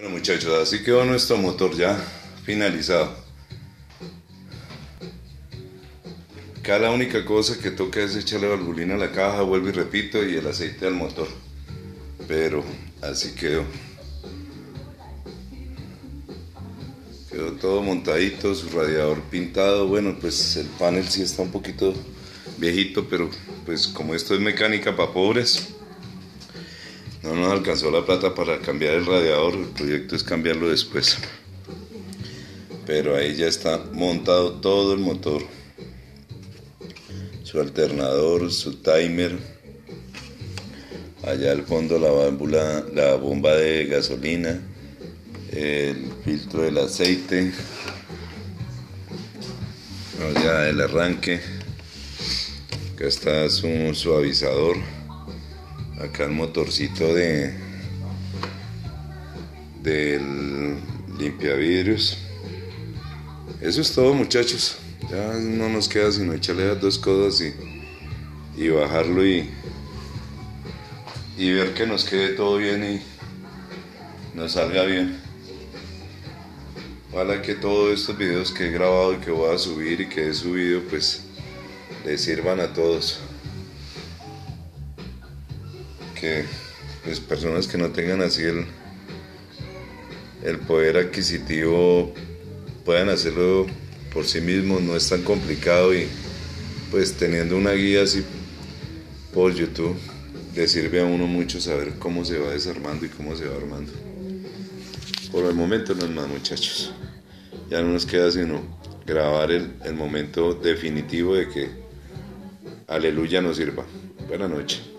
Bueno muchachos, así quedó nuestro motor ya finalizado. Acá la única cosa que toca es echarle valvulina a la caja, vuelvo y repito, y el aceite al motor. Pero así quedó. Quedó todo montadito, su radiador pintado. Bueno, pues el panel sí está un poquito viejito, pero pues como esto es mecánica para pobres, no nos alcanzó la plata para cambiar el radiador, el proyecto es cambiarlo después. Pero ahí ya está montado todo el motor. Su alternador, su timer. Allá al fondo la válvula, la bomba de gasolina, el filtro del aceite. Ya el arranque. Acá está su suavizador acá el motorcito de del limpiavidrios. Eso es todo muchachos. Ya no nos queda sino echarle las dos cosas y, y bajarlo y y ver que nos quede todo bien y nos salga bien. Ojalá que todos estos videos que he grabado y que voy a subir y que he subido pues les sirvan a todos que pues, personas que no tengan así el, el poder adquisitivo puedan hacerlo por sí mismos, no es tan complicado y pues teniendo una guía así por YouTube le sirve a uno mucho saber cómo se va desarmando y cómo se va armando. Por el momento no es más muchachos, ya no nos queda sino grabar el, el momento definitivo de que aleluya nos sirva. Buenas noches.